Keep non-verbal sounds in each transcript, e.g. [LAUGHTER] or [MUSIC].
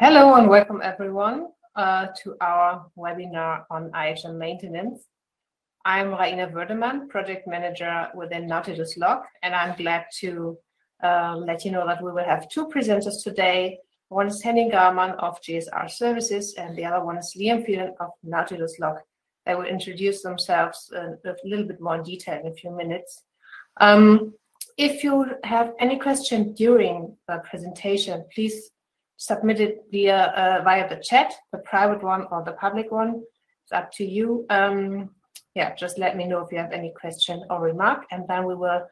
Hello and welcome everyone uh, to our webinar on IHM maintenance. I'm Raina Würdemann, project manager within Nautilus Log, and I'm glad to uh, let you know that we will have two presenters today. One is Henning Graumann of GSR Services, and the other one is Liam Phelan of Nautilus Log. They will introduce themselves uh, a little bit more in detail in a few minutes. Um, if you have any question during the presentation, please submit it via uh, via the chat, the private one or the public one. It's up to you. Um, yeah, just let me know if you have any question or remark, and then we will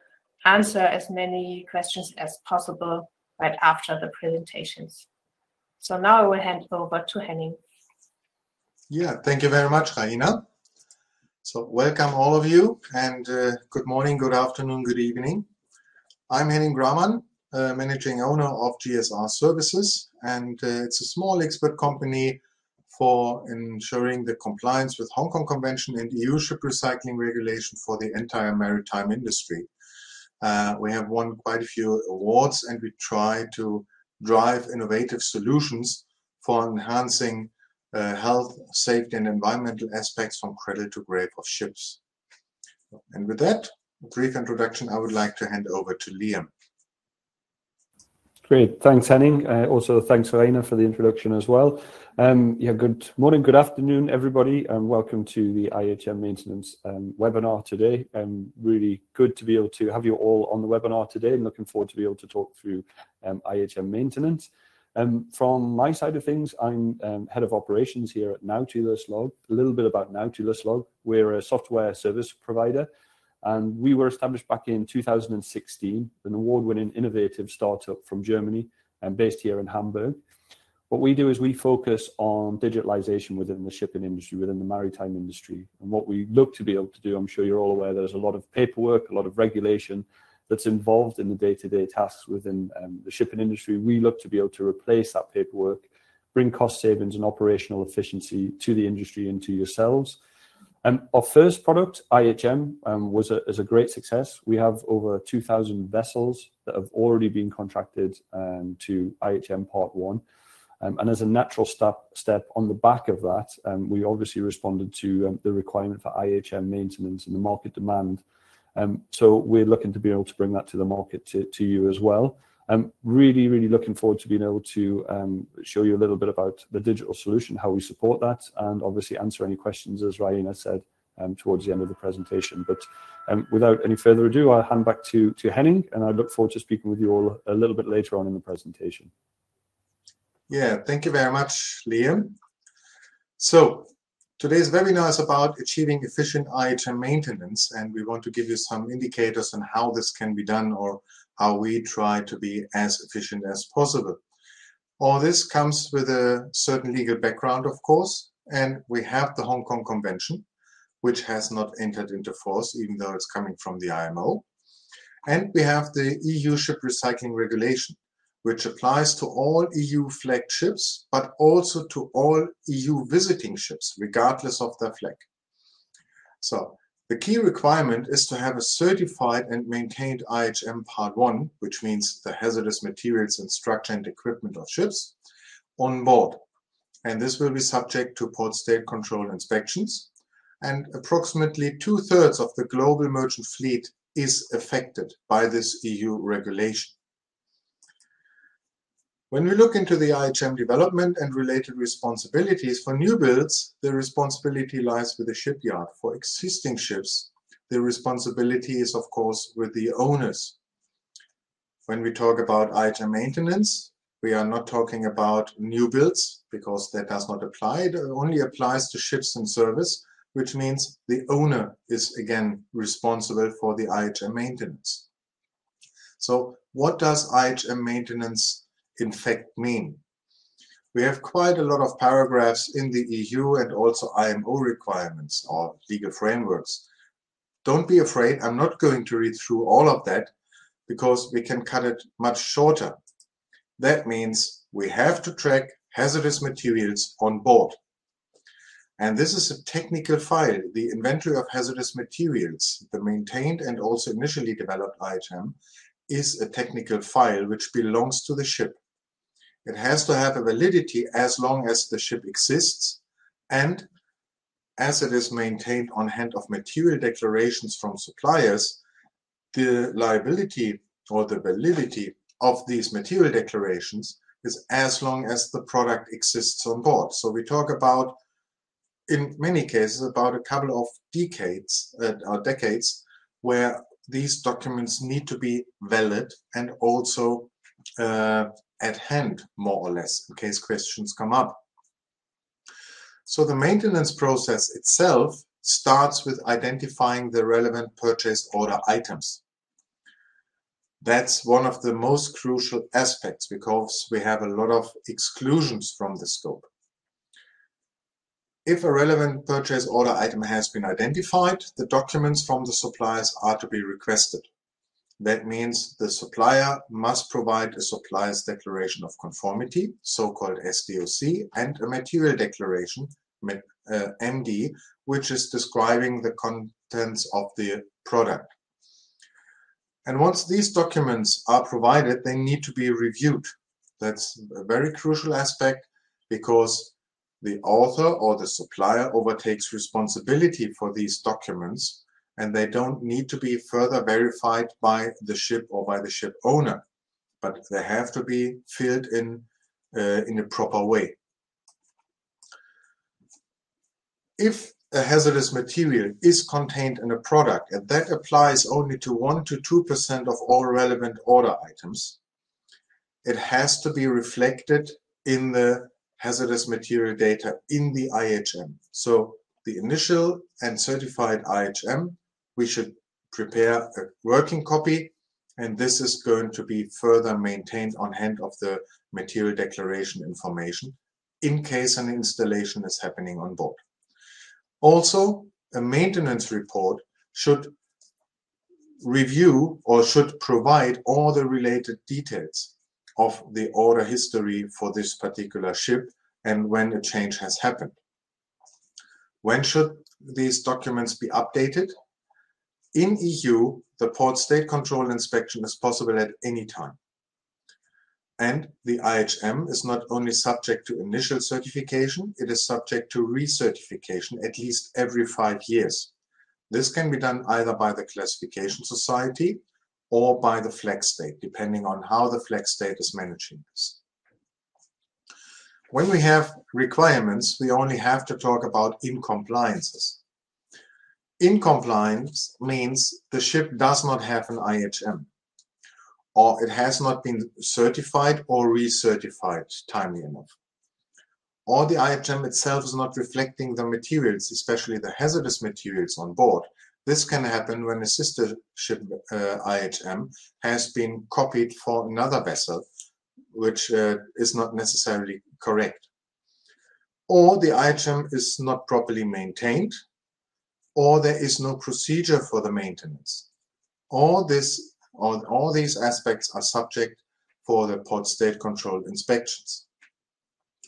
answer as many questions as possible right after the presentations. So now I will hand over to Henning. Yeah, thank you very much, Raina. So welcome all of you, and uh, good morning, good afternoon, good evening. I'm Henning Graumann, uh, managing owner of GSR Services, and uh, it's a small expert company for ensuring the compliance with Hong Kong Convention and EU ship recycling regulation for the entire maritime industry. Uh, we have won quite a few awards and we try to drive innovative solutions for enhancing uh, health, safety and environmental aspects from cradle to grave of ships. And with that brief introduction, I would like to hand over to Liam. Great. Thanks, Henning. Uh, also, thanks, Raina, for the introduction as well. Um, yeah, good morning, good afternoon, everybody, and welcome to the IHM Maintenance um, webinar today. Um, really good to be able to have you all on the webinar today and looking forward to be able to talk through um, IHM Maintenance. Um, from my side of things, I'm um, head of operations here at Nautilus Log. A little bit about Nautilus Log. We're a software service provider and we were established back in 2016, an award-winning innovative startup from Germany and based here in Hamburg. What we do is we focus on digitalization within the shipping industry, within the maritime industry. And what we look to be able to do, I'm sure you're all aware, there's a lot of paperwork, a lot of regulation that's involved in the day-to-day tasks within um, the shipping industry. We look to be able to replace that paperwork, bring cost savings and operational efficiency to the industry and to yourselves. Um, our first product, IHM, um, was a, is a great success. We have over 2,000 vessels that have already been contracted um, to IHM Part 1. Um, and as a natural step, step on the back of that, we obviously responded to the requirement for IHM maintenance and the market demand. so we're looking to be able to bring that to the market to, to you as well. I'm really, really looking forward to being able to um, show you a little bit about the digital solution, how we support that, and obviously answer any questions, as Raina said, um, towards the end of the presentation. But um, without any further ado, I'll hand back to, to Henning, and I look forward to speaking with you all a little bit later on in the presentation. Yeah, thank you very much, Liam. So today's webinar is about achieving efficient IHM maintenance, and we want to give you some indicators on how this can be done or how we try to be as efficient as possible. All this comes with a certain legal background, of course, and we have the Hong Kong Convention, which has not entered into force, even though it's coming from the IMO. And we have the EU ship recycling regulation, which applies to all EU flagged ships, but also to all EU visiting ships, regardless of their flag. So the key requirement is to have a certified and maintained IHM Part 1, which means the hazardous materials and structure and equipment of ships, on board. And this will be subject to port state control inspections. And approximately two-thirds of the global merchant fleet is affected by this EU regulation. When we look into the IHM development and related responsibilities for new builds, the responsibility lies with the shipyard. For existing ships, the responsibility is, of course, with the owners. When we talk about IHM maintenance, we are not talking about new builds because that does not apply. It only applies to ships in service, which means the owner is again responsible for the IHM maintenance. So what does IHM maintenance in fact mean. We have quite a lot of paragraphs in the EU and also IMO requirements or legal frameworks. Don't be afraid, I'm not going to read through all of that because we can cut it much shorter. That means we have to track hazardous materials on board. And this is a technical file, the inventory of hazardous materials, the maintained and also initially developed item is a technical file which belongs to the ship. It has to have a validity as long as the ship exists and as it is maintained on hand of material declarations from suppliers, the liability or the validity of these material declarations is as long as the product exists on board. So we talk about, in many cases, about a couple of decades uh, or decades where these documents need to be valid and also uh, at hand, more or less, in case questions come up. So the maintenance process itself starts with identifying the relevant purchase order items. That's one of the most crucial aspects because we have a lot of exclusions from the scope. If a relevant purchase order item has been identified, the documents from the suppliers are to be requested. That means the supplier must provide a supplier's declaration of conformity, so-called SDOC, and a material declaration, uh, MD, which is describing the contents of the product. And once these documents are provided, they need to be reviewed. That's a very crucial aspect because the author or the supplier overtakes responsibility for these documents and they don't need to be further verified by the ship or by the ship owner, but they have to be filled in uh, in a proper way. If a hazardous material is contained in a product and that applies only to 1 to 2% of all relevant order items, it has to be reflected in the hazardous material data in the IHM. So the initial and certified IHM we should prepare a working copy and this is going to be further maintained on hand of the material declaration information in case an installation is happening on board. Also, a maintenance report should review or should provide all the related details of the order history for this particular ship and when a change has happened. When should these documents be updated? In EU, the port state control inspection is possible at any time. And the IHM is not only subject to initial certification, it is subject to recertification at least every five years. This can be done either by the classification society or by the flag state, depending on how the flag state is managing this. When we have requirements, we only have to talk about incompliances. In compliance means the ship does not have an IHM or it has not been certified or recertified timely enough. Or the IHM itself is not reflecting the materials, especially the hazardous materials on board. This can happen when a sister ship uh, IHM has been copied for another vessel, which uh, is not necessarily correct. Or the IHM is not properly maintained, or there is no procedure for the maintenance. All this, all, all these aspects are subject for the port state controlled inspections.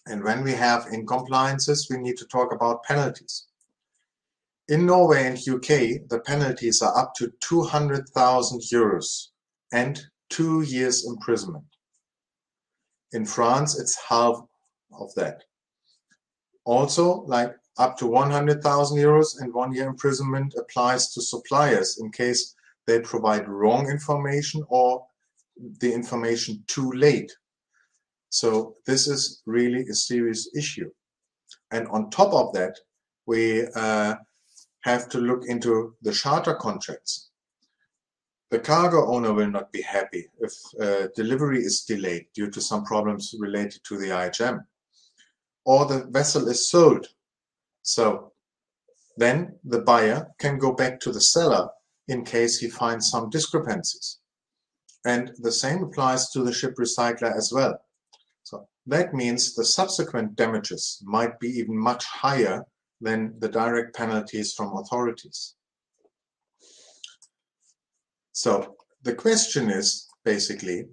And when we have incompliances, we need to talk about penalties. In Norway and UK, the penalties are up to 200,000 euros and two years imprisonment. In France, it's half of that. Also, like up to 100,000 euros and one year imprisonment applies to suppliers in case they provide wrong information or the information too late. So this is really a serious issue. And on top of that, we uh, have to look into the charter contracts. The cargo owner will not be happy if uh, delivery is delayed due to some problems related to the IHM. Or the vessel is sold so then the buyer can go back to the seller in case he finds some discrepancies. And the same applies to the ship recycler as well. So that means the subsequent damages might be even much higher than the direct penalties from authorities. So the question is basically,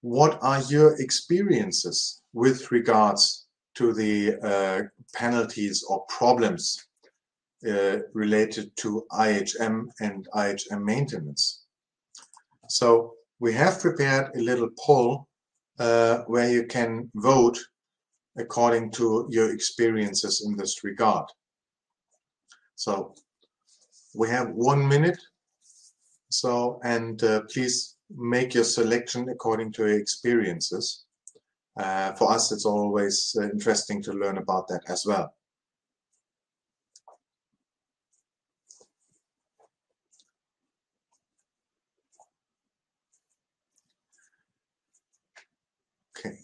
what are your experiences with regards to the uh, penalties or problems uh, related to IHM and IHM maintenance. So we have prepared a little poll uh, where you can vote according to your experiences in this regard. So we have one minute. So, and uh, please make your selection according to your experiences. Uh, for us, it's always uh, interesting to learn about that as well. Okay.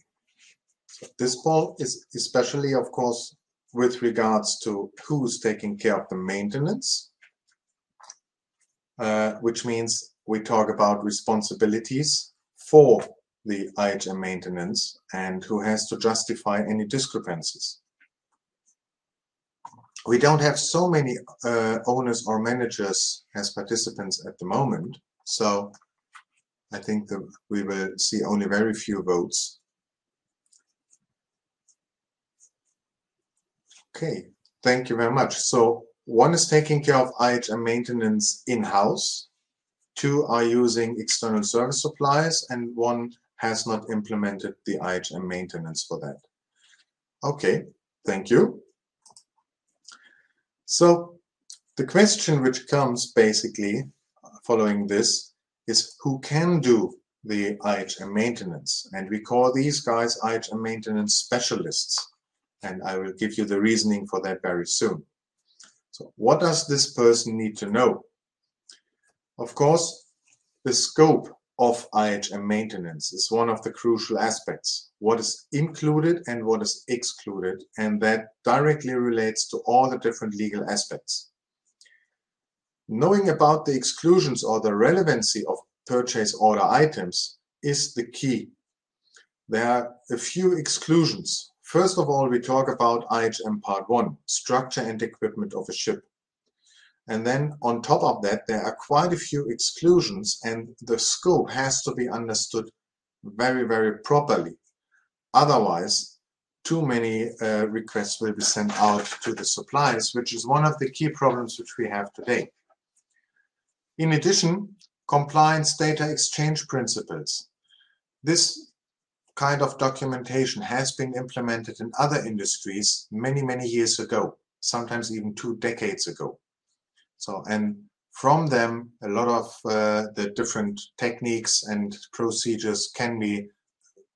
This poll is especially, of course, with regards to who's taking care of the maintenance, uh, which means we talk about responsibilities for the IHM maintenance and who has to justify any discrepancies. We don't have so many uh, owners or managers as participants at the moment, so I think that we will see only very few votes. Okay, thank you very much. So one is taking care of IHM maintenance in-house, two are using external service suppliers, and one has not implemented the IHM maintenance for that. Okay, thank you. So the question which comes basically following this is who can do the IHM maintenance? And we call these guys IHM maintenance specialists. And I will give you the reasoning for that very soon. So what does this person need to know? Of course, the scope of IHM maintenance is one of the crucial aspects. What is included and what is excluded, and that directly relates to all the different legal aspects. Knowing about the exclusions or the relevancy of purchase order items is the key. There are a few exclusions. First of all, we talk about IHM Part 1, structure and equipment of a ship. And then on top of that, there are quite a few exclusions and the scope has to be understood very, very properly. Otherwise, too many uh, requests will be sent out to the suppliers, which is one of the key problems which we have today. In addition, compliance data exchange principles. This kind of documentation has been implemented in other industries many, many years ago, sometimes even two decades ago. So, and from them, a lot of uh, the different techniques and procedures can be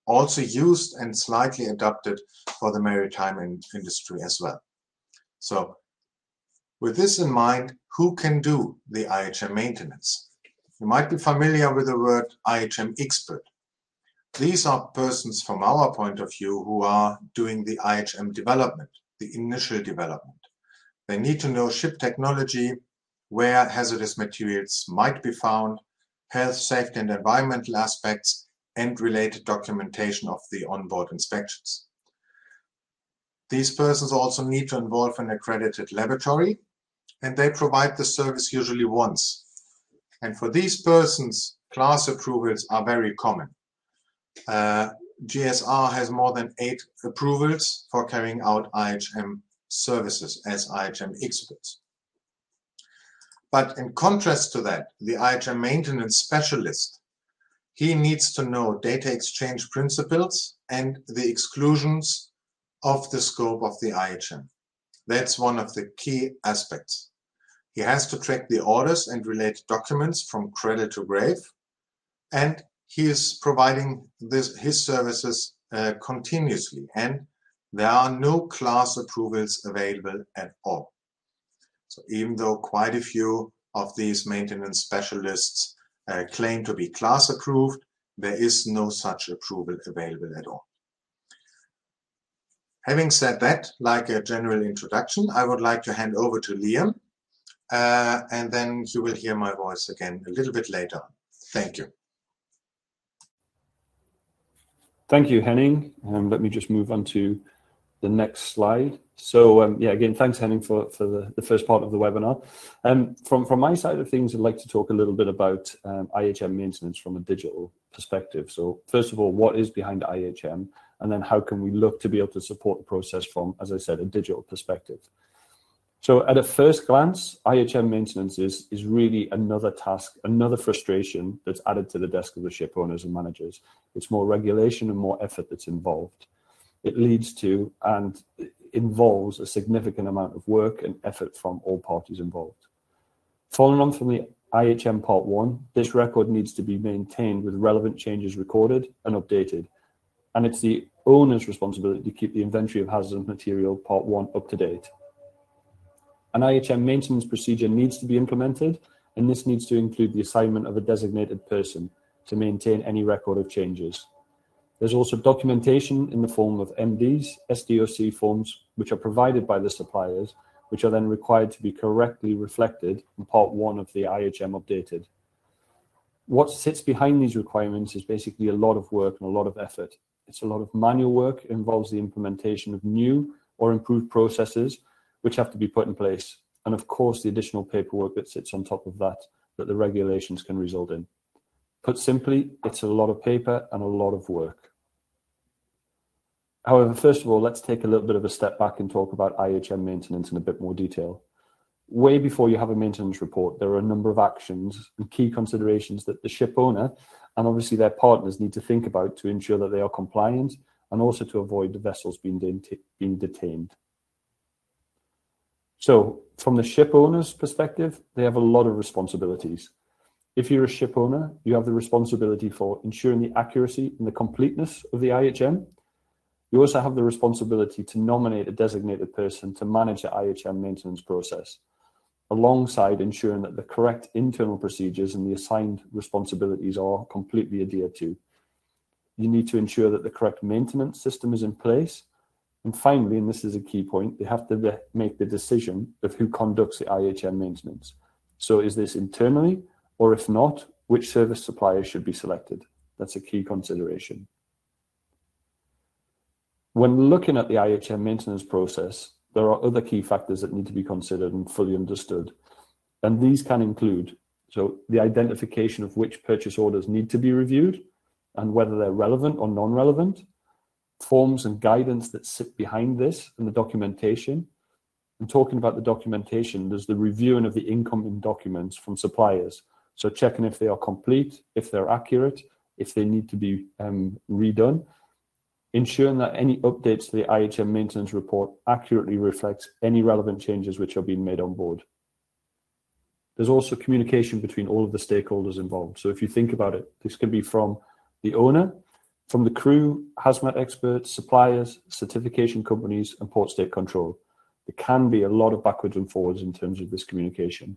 also used and slightly adapted for the maritime in industry as well. So with this in mind, who can do the IHM maintenance? You might be familiar with the word IHM expert. These are persons from our point of view who are doing the IHM development, the initial development. They need to know ship technology, where hazardous materials might be found, health, safety and environmental aspects, and related documentation of the onboard inspections. These persons also need to involve an accredited laboratory, and they provide the service usually once. And for these persons, class approvals are very common. Uh, GSR has more than eight approvals for carrying out IHM services as IHM experts. But in contrast to that, the IHM maintenance specialist, he needs to know data exchange principles and the exclusions of the scope of the IHM. That's one of the key aspects. He has to track the orders and related documents from cradle to grave, and he is providing this, his services uh, continuously, and there are no class approvals available at all. So even though quite a few of these maintenance specialists uh, claim to be class approved, there is no such approval available at all. Having said that, like a general introduction, I would like to hand over to Liam, uh, and then you will hear my voice again a little bit later. Thank you. Thank you, Henning. Um, let me just move on to the next slide. So um, yeah, again, thanks Henning for, for the, the first part of the webinar. Um, from, from my side of things, I'd like to talk a little bit about um, IHM maintenance from a digital perspective. So first of all, what is behind IHM? And then how can we look to be able to support the process from, as I said, a digital perspective? So at a first glance, IHM maintenance is, is really another task, another frustration that's added to the desk of the ship owners and managers. It's more regulation and more effort that's involved. It leads to and involves a significant amount of work and effort from all parties involved. Following on from the IHM Part 1, this record needs to be maintained with relevant changes recorded and updated. And it's the owner's responsibility to keep the inventory of hazardous material Part 1 up to date. An IHM maintenance procedure needs to be implemented, and this needs to include the assignment of a designated person to maintain any record of changes. There's also documentation in the form of MDs, SDOC forms, which are provided by the suppliers, which are then required to be correctly reflected in part one of the IHM updated. What sits behind these requirements is basically a lot of work and a lot of effort. It's a lot of manual work, it involves the implementation of new or improved processes, which have to be put in place. And of course, the additional paperwork that sits on top of that, that the regulations can result in. Put simply, it's a lot of paper and a lot of work. However, first of all, let's take a little bit of a step back and talk about IHM maintenance in a bit more detail. Way before you have a maintenance report, there are a number of actions and key considerations that the ship owner and obviously their partners need to think about to ensure that they are compliant and also to avoid the vessels being, de being detained. So from the ship owner's perspective, they have a lot of responsibilities. If you're a ship owner, you have the responsibility for ensuring the accuracy and the completeness of the IHM. You also have the responsibility to nominate a designated person to manage the IHM maintenance process, alongside ensuring that the correct internal procedures and the assigned responsibilities are completely adhered to. You need to ensure that the correct maintenance system is in place and finally, and this is a key point, they have to make the decision of who conducts the IHM maintenance. So is this internally, or if not, which service supplier should be selected? That's a key consideration. When looking at the IHM maintenance process, there are other key factors that need to be considered and fully understood. And these can include so the identification of which purchase orders need to be reviewed and whether they're relevant or non-relevant, forms and guidance that sit behind this and the documentation. And talking about the documentation, there's the reviewing of the incoming documents from suppliers. So checking if they are complete, if they're accurate, if they need to be um, redone, ensuring that any updates to the IHM maintenance report accurately reflects any relevant changes which are being made on board. There's also communication between all of the stakeholders involved. So if you think about it, this can be from the owner from the crew, hazmat experts, suppliers, certification companies, and port state control. There can be a lot of backwards and forwards in terms of this communication.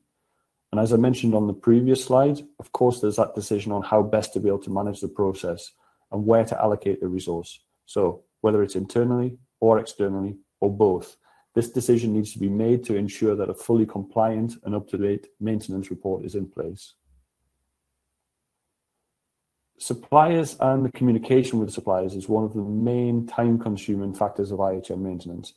And as I mentioned on the previous slide, of course, there's that decision on how best to be able to manage the process and where to allocate the resource. So whether it's internally or externally or both, this decision needs to be made to ensure that a fully compliant and up-to-date maintenance report is in place suppliers and the communication with suppliers is one of the main time consuming factors of IHM maintenance.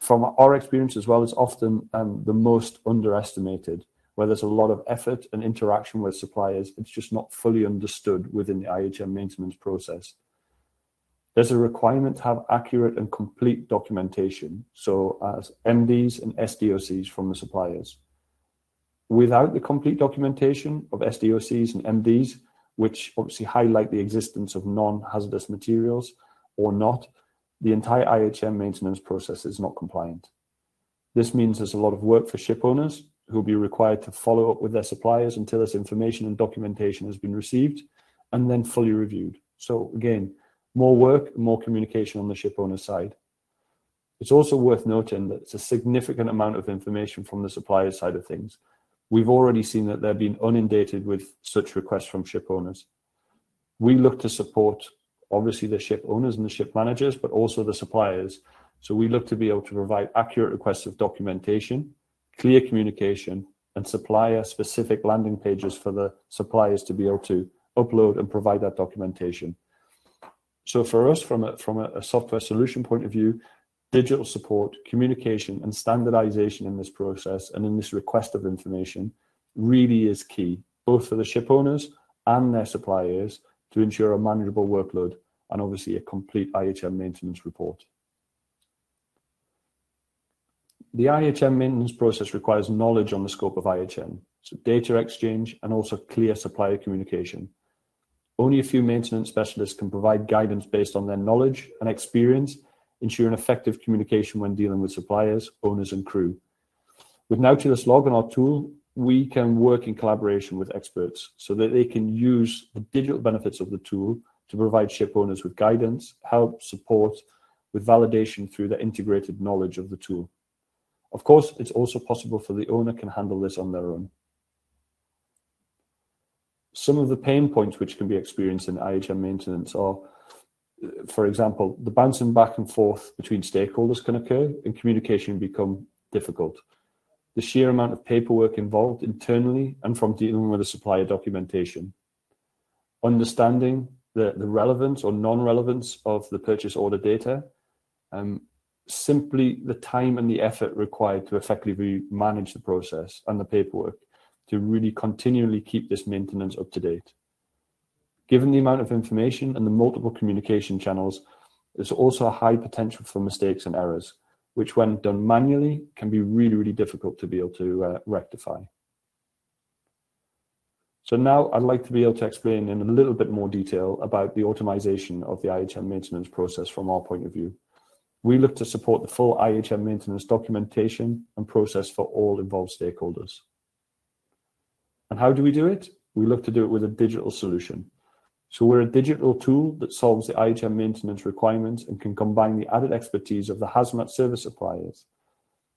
From our experience as well, it's often um, the most underestimated, where there's a lot of effort and interaction with suppliers. It's just not fully understood within the IHM maintenance process. There's a requirement to have accurate and complete documentation, so as MDs and SDOCs from the suppliers. Without the complete documentation of SDOCs and MDs, which obviously highlight the existence of non-hazardous materials or not, the entire IHM maintenance process is not compliant. This means there's a lot of work for ship owners who will be required to follow up with their suppliers until this information and documentation has been received and then fully reviewed. So again, more work more communication on the ship owner side. It's also worth noting that it's a significant amount of information from the supplier side of things, We've already seen that they're being inundated with such requests from ship owners. We look to support obviously the ship owners and the ship managers, but also the suppliers. So we look to be able to provide accurate requests of documentation, clear communication, and supplier specific landing pages for the suppliers to be able to upload and provide that documentation. So for us, from a, from a software solution point of view, digital support, communication, and standardization in this process and in this request of information really is key, both for the ship owners and their suppliers to ensure a manageable workload and obviously a complete IHM maintenance report. The IHM maintenance process requires knowledge on the scope of IHM, so data exchange and also clear supplier communication. Only a few maintenance specialists can provide guidance based on their knowledge and experience, ensuring effective communication when dealing with suppliers, owners, and crew. With Nautilus Log and our tool, we can work in collaboration with experts so that they can use the digital benefits of the tool to provide ship owners with guidance, help, support, with validation through the integrated knowledge of the tool. Of course, it's also possible for the owner can handle this on their own. Some of the pain points which can be experienced in IHM maintenance are, for example, the bouncing back and forth between stakeholders can occur and communication become difficult. The sheer amount of paperwork involved internally and from dealing with the supplier documentation. Understanding the, the relevance or non-relevance of the purchase order data. Um, simply the time and the effort required to effectively manage the process and the paperwork to really continually keep this maintenance up to date. Given the amount of information and the multiple communication channels, there's also a high potential for mistakes and errors, which when done manually can be really, really difficult to be able to uh, rectify. So now I'd like to be able to explain in a little bit more detail about the automation of the IHM maintenance process from our point of view. We look to support the full IHM maintenance documentation and process for all involved stakeholders. And how do we do it? We look to do it with a digital solution. So we're a digital tool that solves the IHM maintenance requirements and can combine the added expertise of the hazmat service suppliers.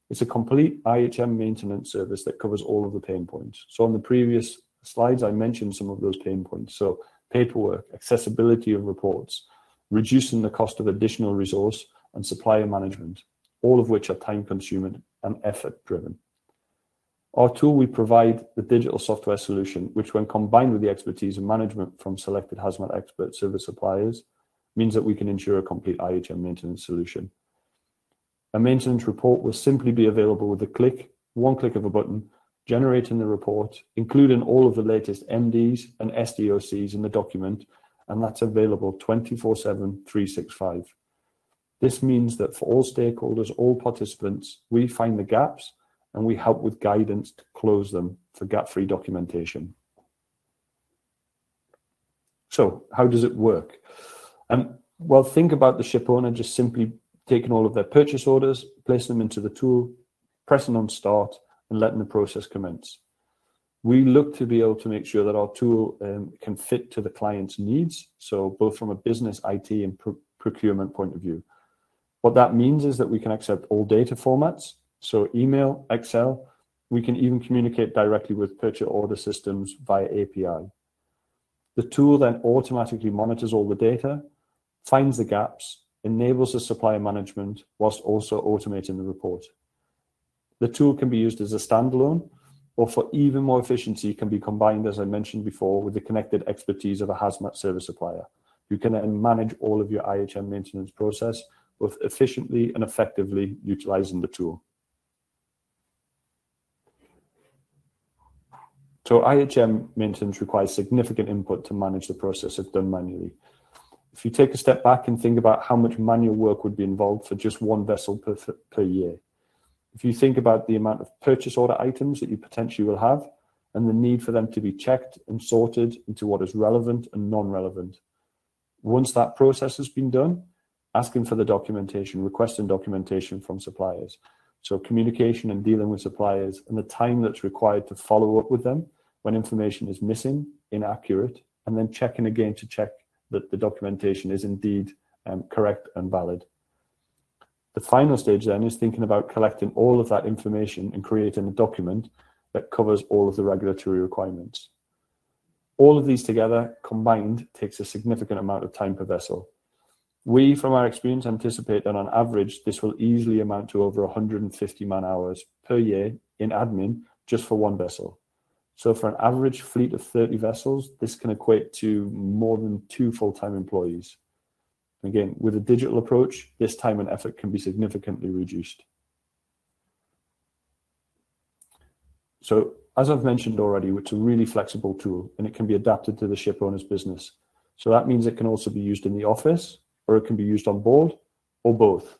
It's a complete IHM maintenance service that covers all of the pain points. So on the previous slides, I mentioned some of those pain points. So paperwork, accessibility of reports, reducing the cost of additional resource, and supplier management, all of which are time consuming and effort driven. Our tool, we provide the digital software solution, which when combined with the expertise and management from selected hazmat expert service suppliers, means that we can ensure a complete IHM maintenance solution. A maintenance report will simply be available with a click, one click of a button, generating the report, including all of the latest MDs and SDOCs in the document, and that's available 24 7, 365. This means that for all stakeholders, all participants, we find the gaps and we help with guidance to close them for gap-free documentation. So how does it work? Um, well, think about the ship owner just simply taking all of their purchase orders, placing them into the tool, pressing on start, and letting the process commence. We look to be able to make sure that our tool um, can fit to the client's needs, so both from a business, IT, and pro procurement point of view. What that means is that we can accept all data formats, so email, Excel. We can even communicate directly with purchase order systems via API. The tool then automatically monitors all the data, finds the gaps, enables the supplier management whilst also automating the report. The tool can be used as a standalone or for even more efficiency can be combined, as I mentioned before, with the connected expertise of a hazmat service supplier. You can then manage all of your IHM maintenance process both efficiently and effectively utilizing the tool. So IHM maintenance requires significant input to manage the process if done manually. If you take a step back and think about how much manual work would be involved for just one vessel per, per year, if you think about the amount of purchase order items that you potentially will have and the need for them to be checked and sorted into what is relevant and non-relevant. Once that process has been done, asking for the documentation, requesting documentation from suppliers. So communication and dealing with suppliers and the time that's required to follow up with them when information is missing, inaccurate, and then checking again to check that the documentation is indeed um, correct and valid. The final stage then is thinking about collecting all of that information and creating a document that covers all of the regulatory requirements. All of these together combined takes a significant amount of time per vessel. We, from our experience, anticipate that on average, this will easily amount to over 150 man hours per year in admin just for one vessel. So for an average fleet of 30 vessels, this can equate to more than two full-time employees. Again, with a digital approach, this time and effort can be significantly reduced. So as I've mentioned already, it's a really flexible tool and it can be adapted to the ship owner's business. So that means it can also be used in the office or it can be used on board or both.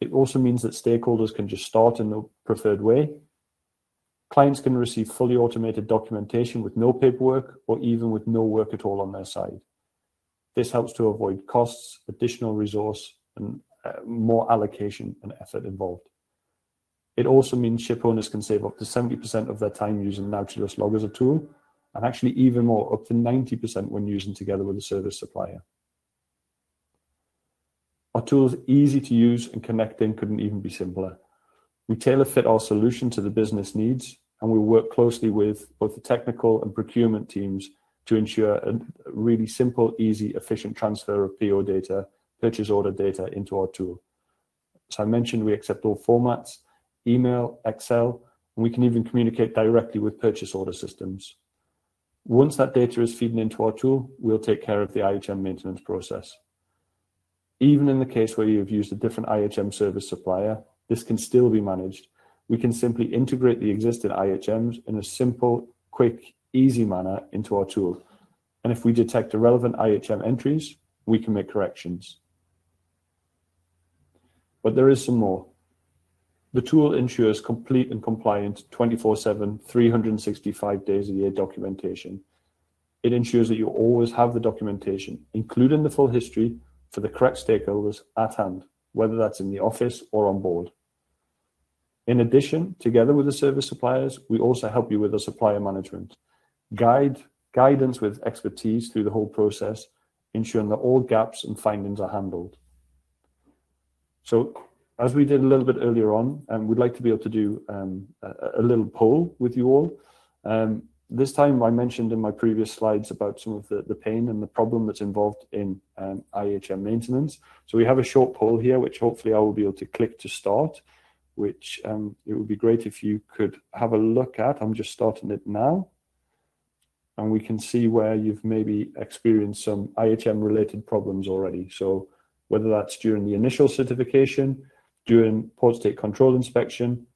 It also means that stakeholders can just start in the preferred way. Clients can receive fully automated documentation with no paperwork or even with no work at all on their side. This helps to avoid costs, additional resource, and uh, more allocation and effort involved. It also means ship owners can save up to 70% of their time using Nautilus Log as a tool, and actually even more, up to 90% when using together with a service supplier. Our tools easy to use and connecting couldn't even be simpler. We tailor fit our solution to the business needs, and we work closely with both the technical and procurement teams to ensure a really simple, easy, efficient transfer of PO data, purchase order data into our tool. So I mentioned we accept all formats, email, Excel, and we can even communicate directly with purchase order systems. Once that data is feeding into our tool, we'll take care of the IHM maintenance process. Even in the case where you've used a different IHM service supplier, this can still be managed. We can simply integrate the existing IHMs in a simple, quick, easy manner into our tool. And if we detect irrelevant IHM entries, we can make corrections. But there is some more. The tool ensures complete and compliant 24-7, 365 days a year documentation. It ensures that you always have the documentation, including the full history for the correct stakeholders at hand, whether that's in the office or on board. In addition, together with the service suppliers, we also help you with the supplier management, guide guidance with expertise through the whole process, ensuring that all gaps and findings are handled. So as we did a little bit earlier on, um, we'd like to be able to do um, a, a, little poll with you all. This time I mentioned in my previous slides about some of the, the pain and the problem that's involved in um, IHM maintenance. So we have a short poll here, which hopefully I will be able to click to start, which um, it would be great if you could have a look at. I'm just starting it now. And we can see where you've maybe experienced some IHM related problems already. So whether that's during the initial certification, during port state control inspection,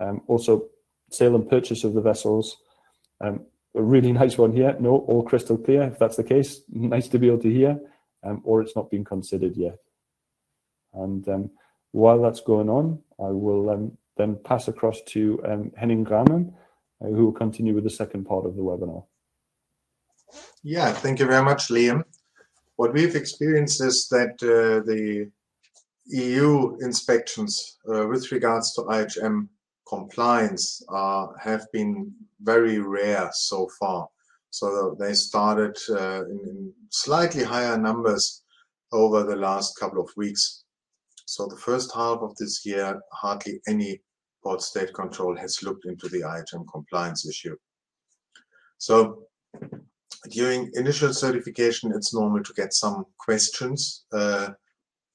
um, also sale and purchase of the vessels. Um, a really nice one here. No, all crystal clear. If that's the case, nice to be able to hear, um, or it's not been considered yet. And um, while that's going on, I will um, then pass across to um, Henning Graumann, uh, who will continue with the second part of the webinar. Yeah, thank you very much, Liam. What we've experienced is that uh, the EU inspections uh, with regards to IHM compliance uh, have been very rare so far. So they started uh, in, slightly higher numbers over the last couple of weeks. So the first half of this year, hardly any port state control has looked into the IHM compliance issue. So during initial certification, it's normal to get some questions uh,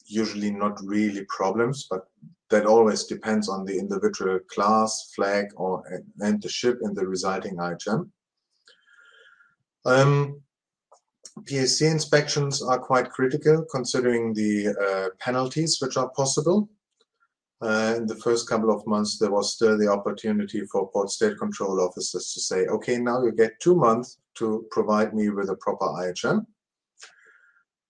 usually not really problems, but that always depends on the individual class, flag, or and the ship in the residing IHM. Um, PSC inspections are quite critical considering the uh, penalties which are possible. Uh, in the first couple of months, there was still the opportunity for port state control officers to say, okay, now you get two months to provide me with a proper IHM.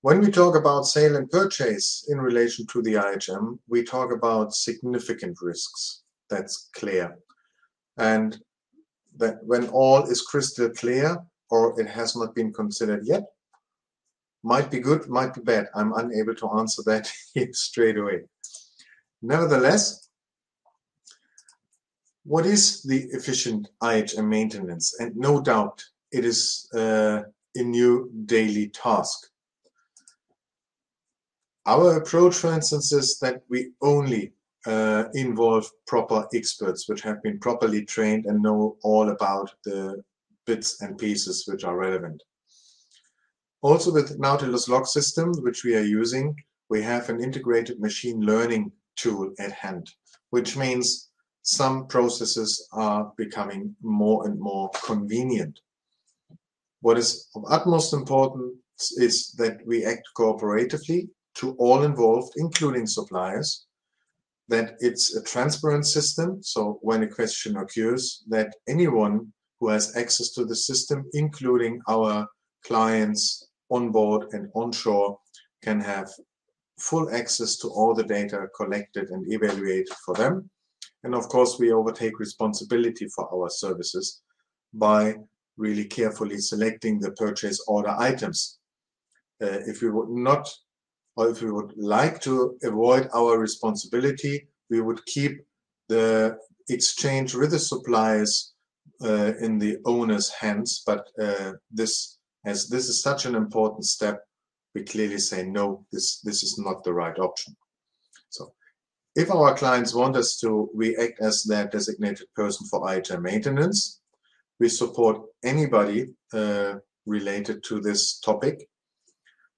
When we talk about sale and purchase in relation to the IHM, we talk about significant risks. That's clear. And that when all is crystal clear or it has not been considered yet, might be good, might be bad. I'm unable to answer [LAUGHS] that straight away. Nevertheless, what is the efficient IHM maintenance? And no doubt it is uh, a new daily task. Our approach, for instance, is that we only uh, involve proper experts which have been properly trained and know all about the bits and pieces which are relevant. Also with Nautilus log system, which we are using, we have an integrated machine learning tool at hand, which means some processes are becoming more and more convenient. What is of utmost importance is that we act cooperatively to all involved, including suppliers, that it's a transparent system. So when a question occurs, that anyone who has access to the system, including our clients on board and onshore, can have full access to all the data collected and evaluated for them. And of course, we overtake responsibility for our services by really carefully selecting the purchase order items. Uh, if we would not, or if we would like to avoid our responsibility, we would keep the exchange with the suppliers uh, in the owner's hands. But uh, this, as this is such an important step, we clearly say no. This this is not the right option. So, if our clients want us to, we act as their designated person for IHM maintenance. We support anybody uh, related to this topic.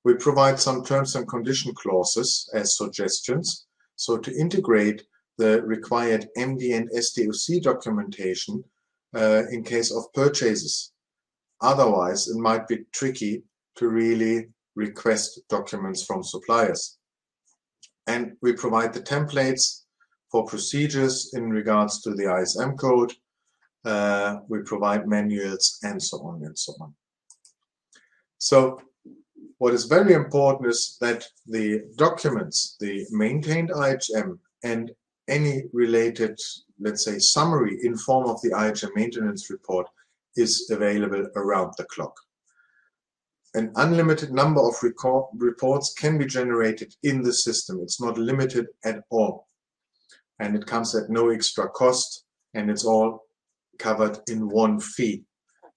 We provide some terms and condition clauses as suggestions. So to integrate the required MD and SDOC documentation uh, in case of purchases. Otherwise, it might be tricky to really request documents from suppliers. And we provide the templates for procedures in regards to the ISM code. Uh, we provide manuals and so on and so on. So what is very important is that the documents, the maintained IHM and any related, let's say, summary in form of the IHM maintenance report is available around the clock. An unlimited number of reports can be generated in the system. It's not limited at all. And it comes at no extra cost and it's all covered in one fee.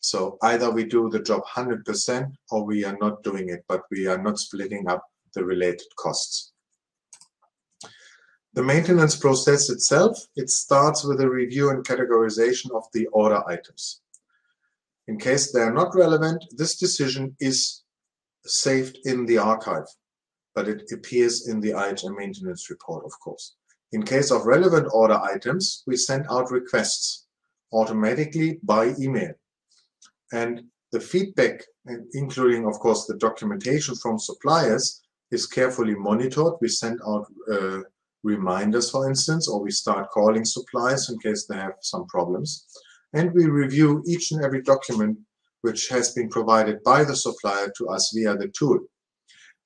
So either we do the job 100% or we are not doing it, but we are not splitting up the related costs. The maintenance process itself, it starts with a review and categorization of the order items. In case they are not relevant, this decision is saved in the archive, but it appears in the IHM maintenance report, of course. In case of relevant order items, we send out requests automatically by email. And the feedback, including, of course, the documentation from suppliers, is carefully monitored. We send out uh, reminders, for instance, or we start calling suppliers in case they have some problems. And we review each and every document which has been provided by the supplier to us via the tool.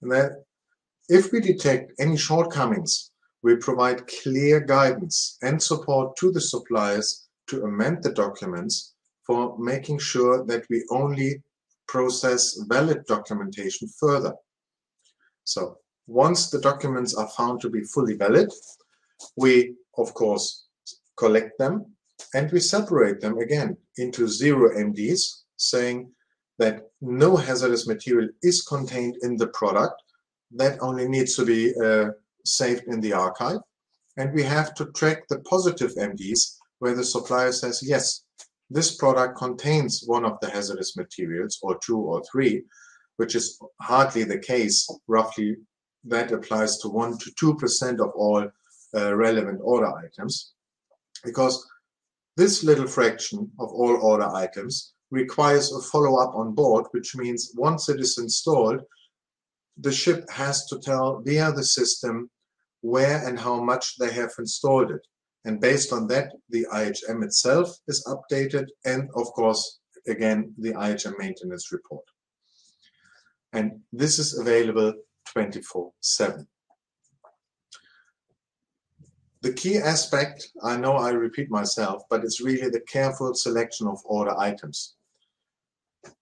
And then if we detect any shortcomings, we provide clear guidance and support to the suppliers to amend the documents for making sure that we only process valid documentation further. So once the documents are found to be fully valid, we, of course, collect them and we separate them again into zero MDs, saying that no hazardous material is contained in the product. That only needs to be uh, saved in the archive. And we have to track the positive MDs where the supplier says, yes, this product contains one of the hazardous materials or two or three, which is hardly the case. Roughly that applies to 1 to 2% of all uh, relevant order items because this little fraction of all order items requires a follow-up on board, which means once it is installed, the ship has to tell via the system where and how much they have installed it. And based on that, the IHM itself is updated and of course, again, the IHM maintenance report. And this is available 24-7. The key aspect, I know I repeat myself, but it's really the careful selection of order items.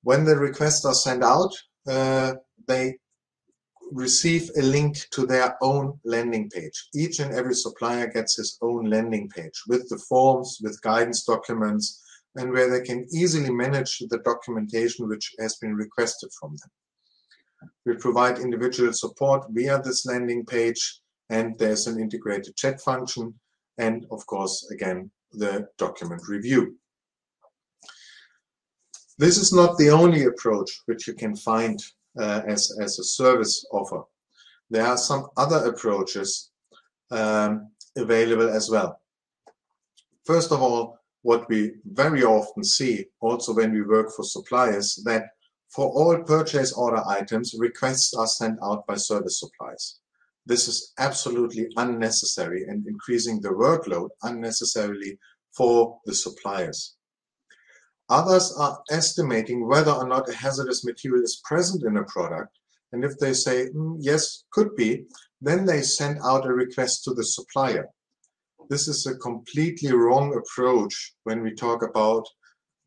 When the requests are sent out, uh, they receive a link to their own landing page. Each and every supplier gets his own landing page with the forms, with guidance documents, and where they can easily manage the documentation which has been requested from them. We provide individual support via this landing page, and there's an integrated chat function, and of course, again, the document review. This is not the only approach which you can find uh, as, as a service offer. There are some other approaches um, available as well. First of all, what we very often see also when we work for suppliers that for all purchase order items, requests are sent out by service suppliers. This is absolutely unnecessary and increasing the workload unnecessarily for the suppliers. Others are estimating whether or not a hazardous material is present in a product. And if they say, mm, yes, could be, then they send out a request to the supplier. This is a completely wrong approach when we talk about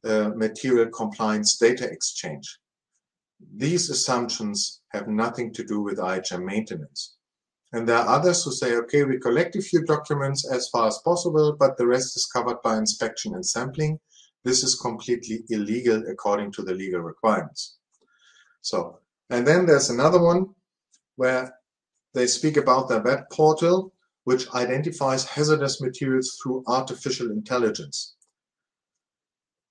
uh, material compliance data exchange. These assumptions have nothing to do with IHM maintenance. And there are others who say, okay, we collect a few documents as far as possible, but the rest is covered by inspection and sampling. This is completely illegal according to the legal requirements. So, and then there's another one where they speak about their web portal, which identifies hazardous materials through artificial intelligence.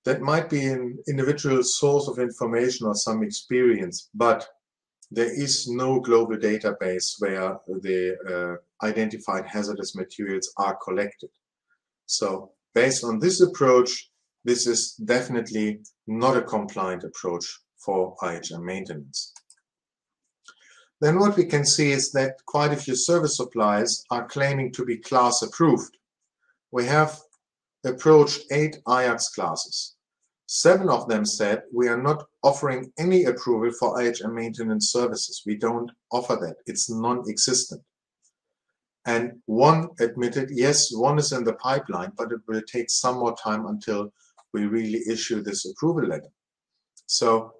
That might be an individual source of information or some experience, but there is no global database where the uh, identified hazardous materials are collected. So based on this approach, this is definitely not a compliant approach for IHM maintenance. Then what we can see is that quite a few service suppliers are claiming to be class approved. We have approached eight IACS classes. Seven of them said, we are not offering any approval for IHM maintenance services. We don't offer that. It's non-existent. And one admitted, yes, one is in the pipeline, but it will take some more time until we really issue this approval letter. So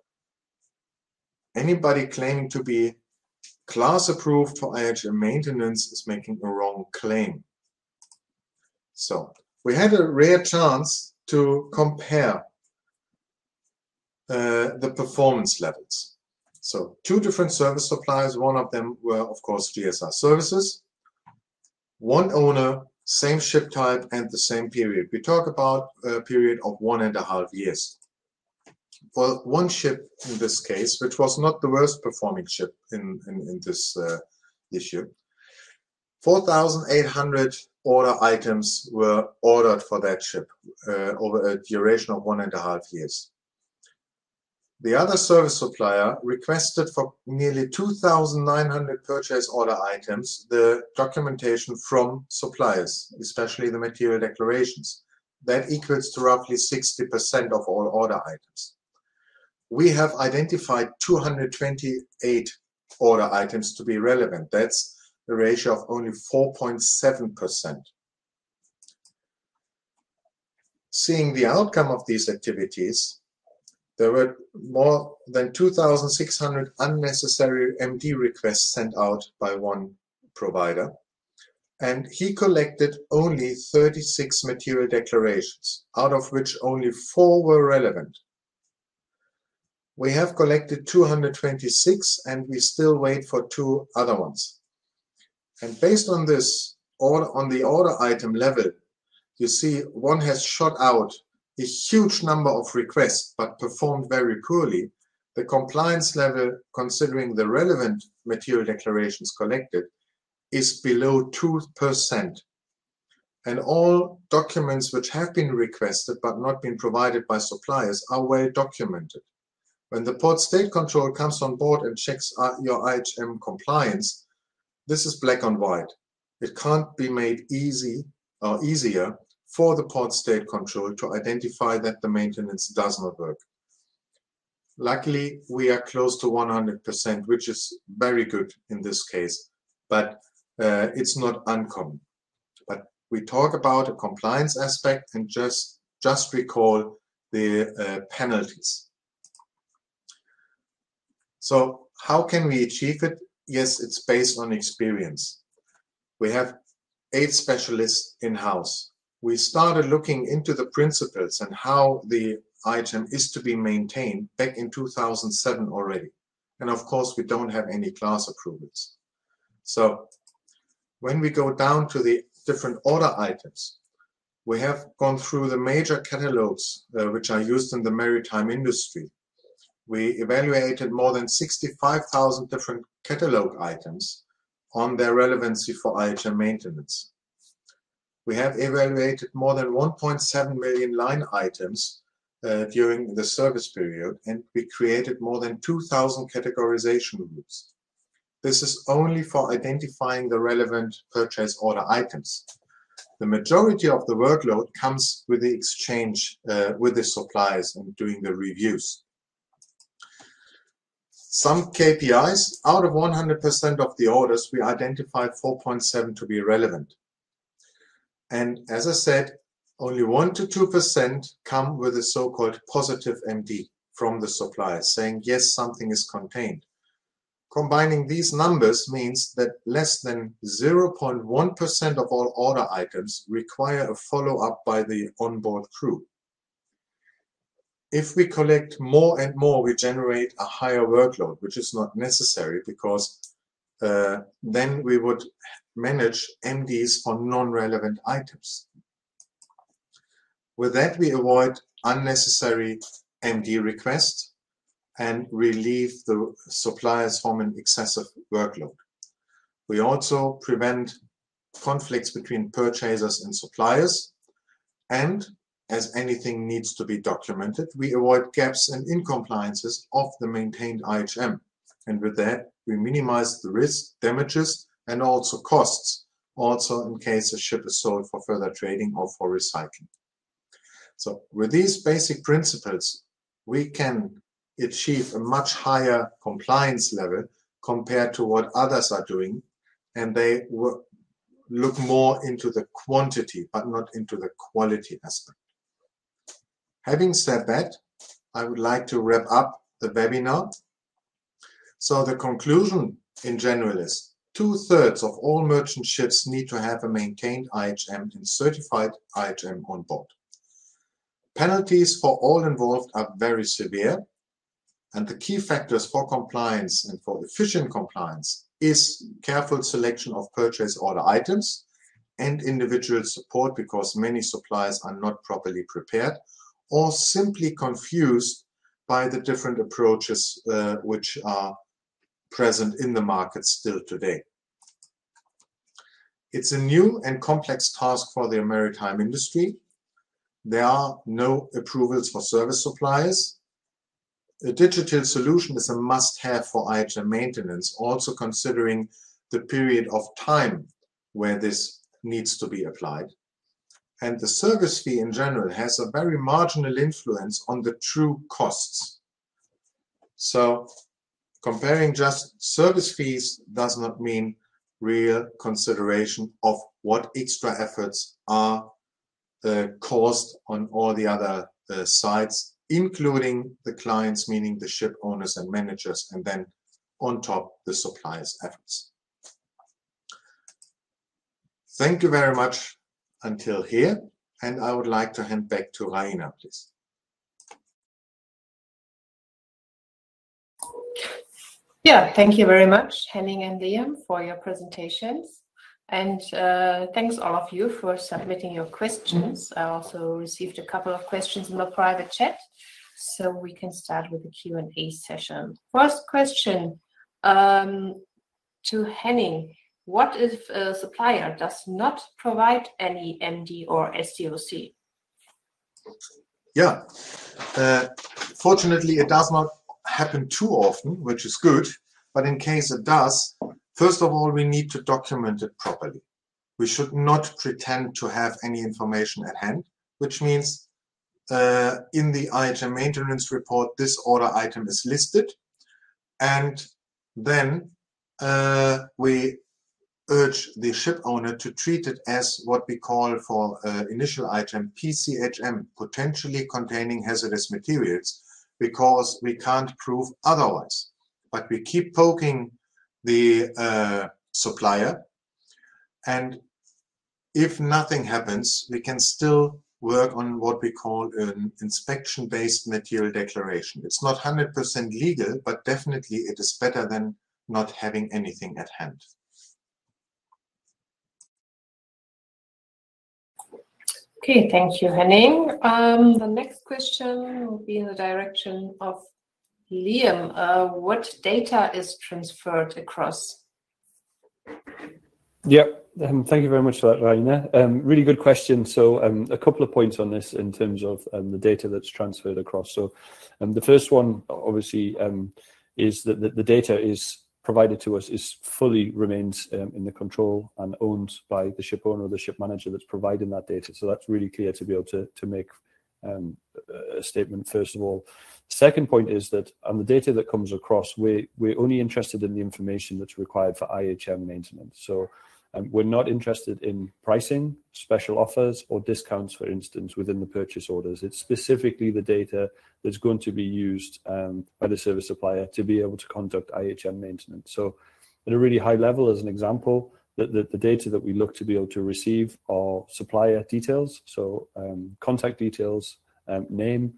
anybody claiming to be class approved for IHM maintenance is making a wrong claim. So we had a rare chance to compare uh, the performance levels. So two different service suppliers, one of them were of course GSR services, one owner, same ship type and the same period. We talk about a period of one and a half years. For one ship in this case, which was not the worst performing ship in, in, in this uh, issue, 4,800 order items were ordered for that ship uh, over a duration of one and a half years. The other service supplier requested for nearly 2,900 purchase order items the documentation from suppliers, especially the material declarations. That equals to roughly 60% of all order items. We have identified 228 order items to be relevant. That's a ratio of only 4.7%. Seeing the outcome of these activities, there were more than 2,600 unnecessary MD requests sent out by one provider, and he collected only 36 material declarations, out of which only four were relevant. We have collected 226 and we still wait for two other ones. And based on this, order, on the order item level, you see one has shot out a huge number of requests but performed very poorly, the compliance level, considering the relevant material declarations collected, is below 2%. And all documents which have been requested but not been provided by suppliers are well documented. When the port state control comes on board and checks your IHM compliance, this is black and white. It can't be made easy or easier for the port state control to identify that the maintenance does not work. Luckily, we are close to 100%, which is very good in this case, but uh, it's not uncommon. But we talk about a compliance aspect and just, just recall the uh, penalties. So how can we achieve it? Yes, it's based on experience. We have eight specialists in-house we started looking into the principles and how the item is to be maintained back in 2007 already. And of course, we don't have any class approvals. So when we go down to the different order items, we have gone through the major catalogs uh, which are used in the maritime industry. We evaluated more than 65,000 different catalog items on their relevancy for IHM maintenance. We have evaluated more than 1.7 million line items uh, during the service period, and we created more than 2,000 categorization groups. This is only for identifying the relevant purchase order items. The majority of the workload comes with the exchange uh, with the suppliers and doing the reviews. some KPIs. Out of 100% of the orders, we identified 4.7 to be relevant. And as I said, only 1 to 2% come with a so-called positive MD from the supplier saying, yes, something is contained. Combining these numbers means that less than 0.1% of all order items require a follow-up by the onboard crew. If we collect more and more, we generate a higher workload, which is not necessary because uh, then we would manage MDs for non-relevant items. With that, we avoid unnecessary MD requests and relieve the suppliers from an excessive workload. We also prevent conflicts between purchasers and suppliers. And as anything needs to be documented, we avoid gaps and incompliances of the maintained IHM. And with that, we minimize the risk, damages, and also costs, also in case a ship is sold for further trading or for recycling. So with these basic principles, we can achieve a much higher compliance level compared to what others are doing. And they look more into the quantity, but not into the quality aspect. Having said that, I would like to wrap up the webinar. So the conclusion in general is two-thirds of all merchant ships need to have a maintained IHM and certified IHM on board. Penalties for all involved are very severe and the key factors for compliance and for efficient compliance is careful selection of purchase order items and individual support because many suppliers are not properly prepared or simply confused by the different approaches uh, which are present in the market still today. It's a new and complex task for the maritime industry. There are no approvals for service suppliers a digital solution is a must-have for IHM maintenance, also considering the period of time where this needs to be applied. And the service fee in general has a very marginal influence on the true costs. So comparing just service fees does not mean real consideration of what extra efforts are uh, caused on all the other uh, sides including the clients, meaning the ship owners and managers, and then on top, the suppliers' efforts. Thank you very much until here, and I would like to hand back to Raina, please. Yeah, thank you very much, Henning and Liam, for your presentations. And uh, thanks all of you for submitting your questions. I also received a couple of questions in the private chat, so we can start with the Q&A session. First question um, to Henning. What if a supplier does not provide any MD or SDOC? Yeah, uh, fortunately, it does not happen too often, which is good. But in case it does, First of all, we need to document it properly. We should not pretend to have any information at hand, which means uh, in the IHM maintenance report, this order item is listed. And then uh, we urge the ship owner to treat it as what we call for uh, initial item PCHM, potentially containing hazardous materials, because we can't prove otherwise. But we keep poking the uh, supplier. And if nothing happens, we can still work on what we call an inspection-based material declaration. It's not 100% legal, but definitely it is better than not having anything at hand. Okay, thank you, Henning. Um, the next question will be in the direction of Liam, uh, what data is transferred across? Yeah, um, thank you very much for that, Raina. Um, really good question. So um, a couple of points on this in terms of um, the data that's transferred across. So um, the first one, obviously, is that the, the, data is provided to us is fully remains in the control and owned by the ship owner or the ship manager that's providing that data. So that's really clear to be able to, to make a statement, first of all. Second point is that on the data that comes across, we, we're only interested in the information that's required for IHM maintenance. So um, we're not interested in pricing, special offers, or discounts, for instance, within the purchase orders. It's specifically the data that's going to be used um, by the service supplier to be able to conduct IHM maintenance. So at a really high level, as an example, the, data that we look to be able to receive are supplier details, so um, contact details, um, name,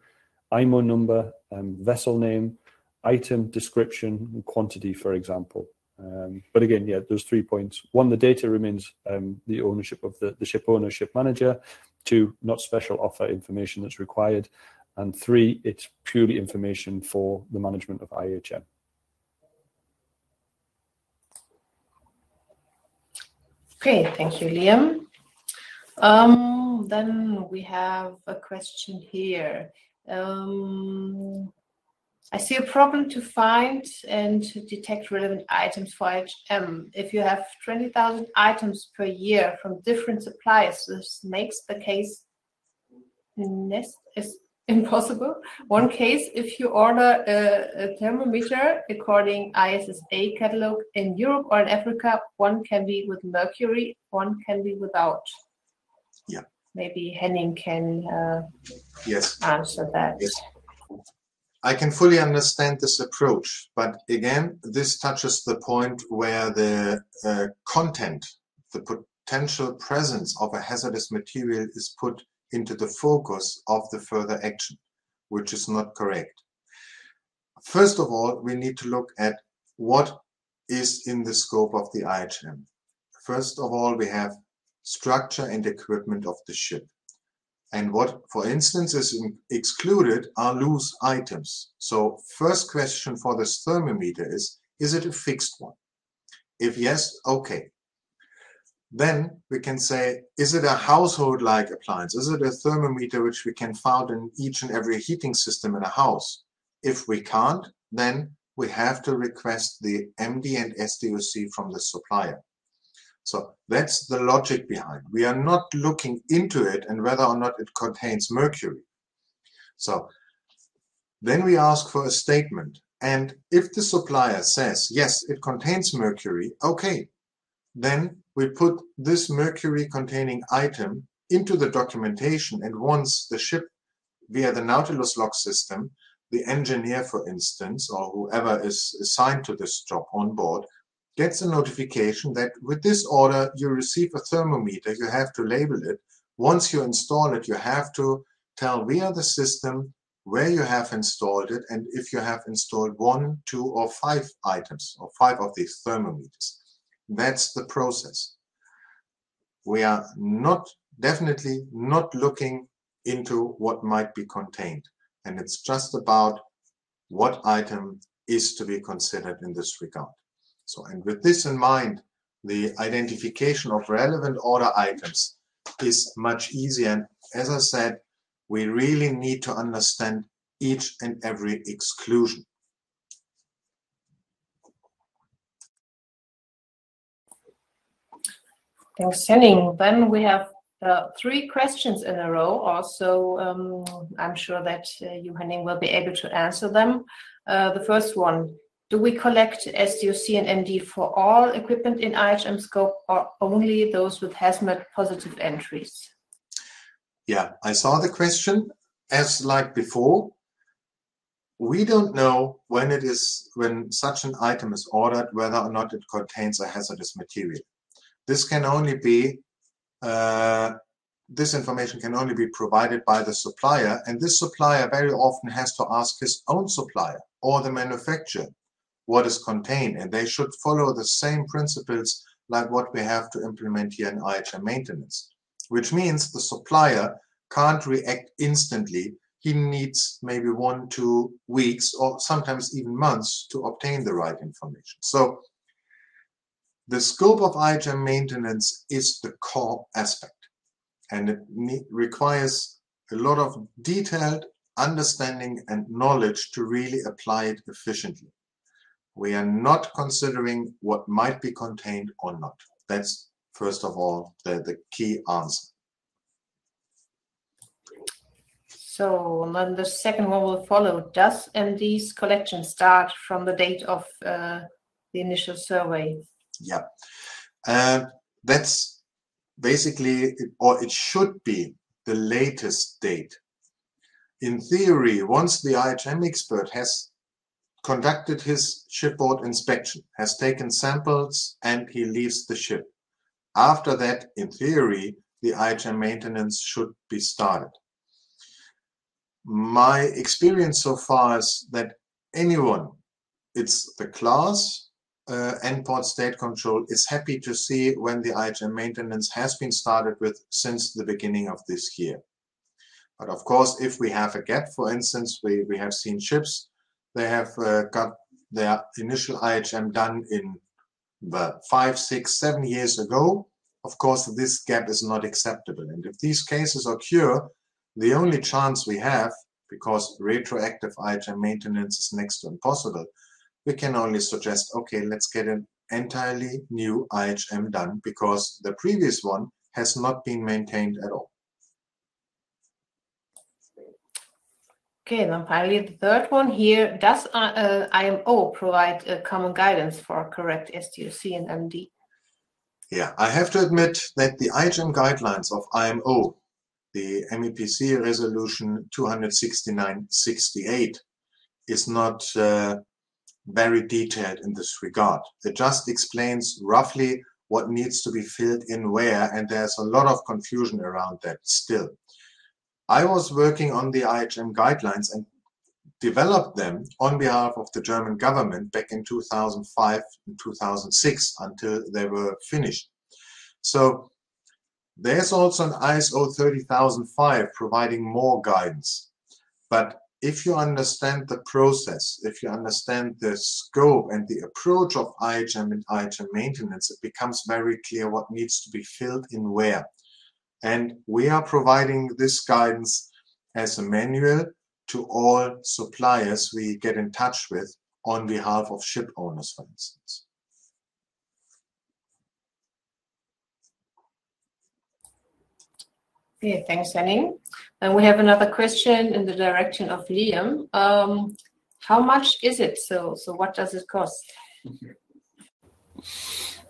IMO number, um, vessel name, item description, and quantity, for example. Um, but again, yeah, those three points. One, the data remains um, the ownership of the, the ship owner, ship manager. Two, not special offer information that's required. And three, it's purely information for the management of IHM. Okay, thank you, Liam. Um, then we have a question here. Um, I see a problem to find and detect relevant items for IHM. If you have 20,000 items per year from different suppliers, this makes the case is [LAUGHS] impossible. One case, if you order a, a, thermometer according ISSA catalog in Europe or in Africa, one can be with mercury, one can be without. Yeah. Maybe Henning can uh, yes. answer that. Yes. I can fully understand this approach, but again, this touches the point where the uh, content, the potential presence of a hazardous material is put into the focus of the further action, which is not correct. First of all, we need to look at what is in the scope of the IHM. First of all, we have structure and equipment of the ship. And what, for instance, is excluded are loose items. So first question for this thermometer is, is it a fixed one? If yes, okay. Then we can say, is it a household-like appliance? Is it a thermometer which we can find in each and every heating system in a house? If we can't, then we have to request the MD and SDOC from the supplier. So that's the logic behind. We are not looking into it and whether or not it contains mercury. So then we ask for a statement. And if the supplier says, yes, it contains mercury, okay, then we put this mercury containing item into the documentation. And once the ship via the Nautilus log system, the engineer, for instance, or whoever is assigned to this job on board, gets a notification that with this order, you receive a thermometer, you have to label it. Once you install it, you have to tell via the system where you have installed it and if you have installed one, two, or five items, or five of these thermometers. That's the process. We are not, definitely not looking into what might be contained. And it's just about what item is to be considered in this regard. So, and with this in mind, the identification of relevant order items is much easier. And as I said, we really need to understand each and every exclusion. Thanks, Henning. Then we have uh, three questions in a row. Also, um, I'm sure that uh, you, Henning, will be able to answer them. Uh, the first one do we collect SDOC and MD for all equipment in IHM scope or only those with hazmat positive entries? Yeah, I saw the question. As like before, we don't know when it is when such an item is ordered whether or not it contains a hazardous material. This can only be uh, this information can only be provided by the supplier, and this supplier very often has to ask his own supplier or the manufacturer what is contained. And they should follow the same principles like what we have to implement here in IHM maintenance, which means the supplier can't react instantly. He needs maybe one, two weeks, or sometimes even months to obtain the right information. So the scope of IHM maintenance is the core aspect, and it requires a lot of detailed understanding and knowledge to really apply it efficiently we are not considering what might be contained or not. That's first of all the, the key answer. So then the second one will follow. Does MD's collection start from the date of uh, the initial survey? Yeah, uh, that's basically, or it should be the latest date. In theory, once the IHM expert has conducted his shipboard inspection, has taken samples, and he leaves the ship. After that, in theory, the IHM maintenance should be started. My experience so far is that anyone, it's the class uh, and port state control, is happy to see when the IHM maintenance has been started with since the beginning of this year. But of course, if we have a gap, for instance, we, we have seen ships they have uh, got their initial IHM done in the five, six, seven years ago. Of course, this gap is not acceptable. And if these cases occur, the only chance we have, because retroactive IHM maintenance is next to impossible, we can only suggest, okay, let's get an entirely new IHM done because the previous one has not been maintained at all. Okay, then finally, the third one here, does uh, uh IMO provide a common guidance for correct SDOC and MD? Yeah, I have to admit that the IHM guidelines of IMO, the MEPC resolution 26968, is not uh, very detailed in this regard. It just explains roughly what needs to be filled in where, and there's a lot of confusion around that still. I was working on the IHM guidelines and developed them on behalf of the German government back in 2005 and 2006 until they were finished. So there's also an ISO 30005 providing more guidance. But if you understand the process, if you understand the scope and the approach of IHM and IHM maintenance, it becomes very clear what needs to be filled in where. And we are providing this guidance as a manual to all suppliers we get in touch with on behalf of ship owners, for instance. Okay, thanks, Henning. And we have another question in the direction of Liam. Um, how much is it? So, so what does it cost?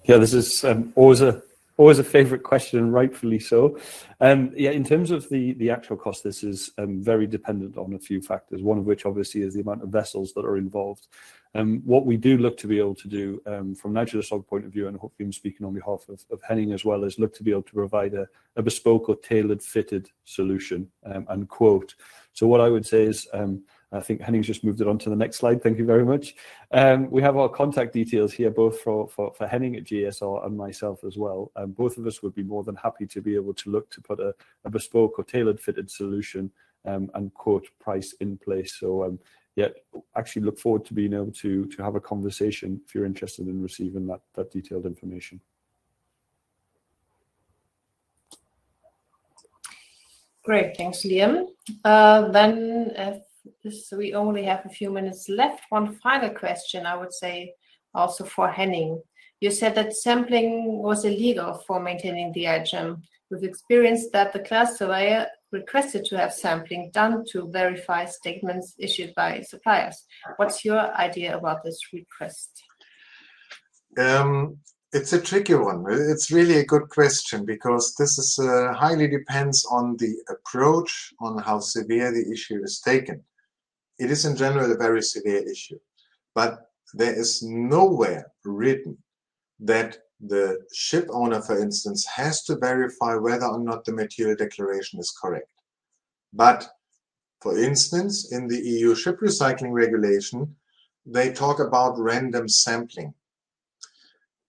Yeah, this is um, always a always a favorite question, and rightfully so. Um, yeah, in terms of the the actual cost, this is um, very dependent on a few factors. One of which, obviously, is the amount of vessels that are involved. Um, what we do look to be able to do, um, from Nautilus Log point of view, and hopefully I'm speaking on behalf of, of Henning as well, is look to be able to provide a, a bespoke or tailored fitted solution um, and quote. So what I would say is um, I think Henning's just moved it on to the next slide. Thank you very much. Um, we have our contact details here, both for, for, for Henning at GSR and myself as well. Um, both of us would be more than happy to be able to look to put a, a bespoke or tailored fitted solution um, and quote price in place. So um, yeah, actually look forward to being able to, to have a conversation if you're interested in receiving that, that detailed information. Great, thanks, Liam. Uh, then uh, so we only have a few minutes left. One final question, I would say, also for Henning. You said that sampling was illegal for maintaining the IHM. We've experienced that the class surveyor requested to have sampling done to verify statements issued by suppliers. What's your idea about this request? Um, it's a tricky one. It's really a good question because this is uh, highly depends on the approach, on how severe the issue is taken it is in general a very severe issue. But there is nowhere written that the ship owner, for instance, has to verify whether or not the material declaration is correct. But for instance, in the EU ship recycling regulation, they talk about random sampling.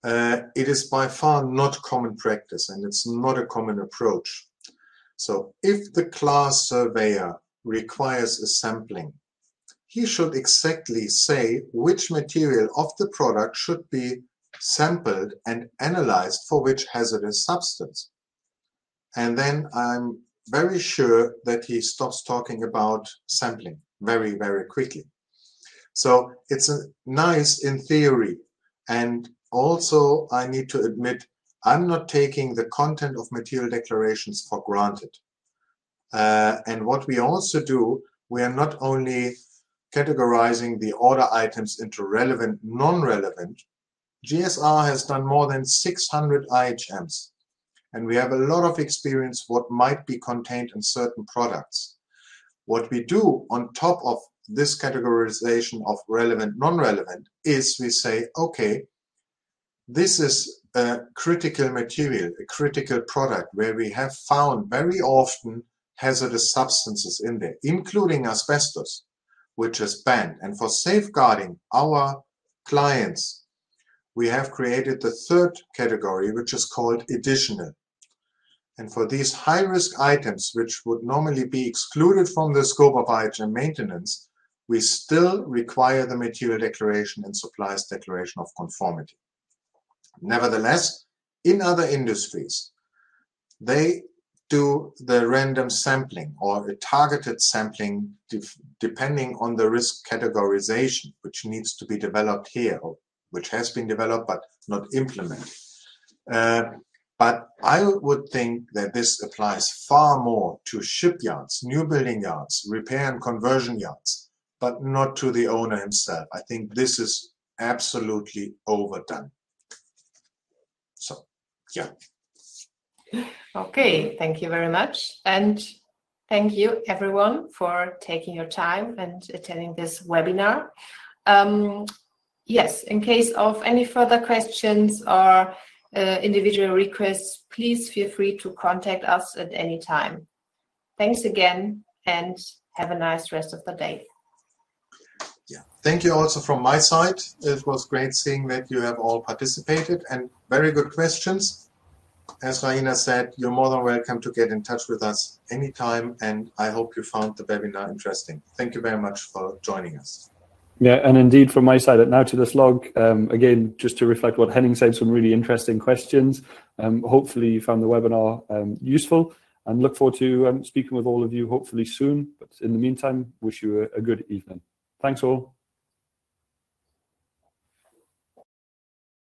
Uh, it is by far not common practice and it's not a common approach. So if the class surveyor requires a sampling, he should exactly say which material of the product should be sampled and analyzed for which hazardous substance. And then I'm very sure that he stops talking about sampling very, very quickly. So it's a nice in theory. And also I need to admit, I'm not taking the content of material declarations for granted. Uh, and what we also do, we are not only categorizing the order items into relevant, non-relevant. GSR has done more than 600 IHMs, and we have a lot of experience what might be contained in certain products. What we do on top of this categorization of relevant, non-relevant is we say, okay, this is a critical material, a critical product where we have found very often hazardous substances in there, including asbestos, which is banned. And for safeguarding our clients, we have created the third category, which is called additional. And for these high-risk items, which would normally be excluded from the scope of IHM maintenance, we still require the material declaration and supplies declaration of conformity. Nevertheless, in other industries, they do the random sampling or a targeted sampling depending on the risk categorization, which needs to be developed here, or which has been developed but not implemented. Uh, but I would think that this applies far more to shipyards, new building yards, repair and conversion yards, but not to the owner himself. I think this is absolutely overdone. So, yeah. Okay, thank you very much. And thank you everyone for taking your time and attending this webinar. Um, yes, in case of any further questions or uh, individual requests, please feel free to contact us at any time. Thanks again and have a nice rest of the day. Yeah, thank you also from my side. It was great seeing that you have all participated and very good questions. As Raina said, you're more than welcome to get in touch with us anytime, and I hope you found the webinar interesting. Thank you very much for joining us. Yeah, and indeed from my side at Nautiluslog, um, again, just to reflect what Henning said, some really interesting questions. Um, hopefully you found the webinar um, useful and look forward to um, speaking with all of you hopefully soon. But in the meantime, wish you a, a good evening. Thanks all.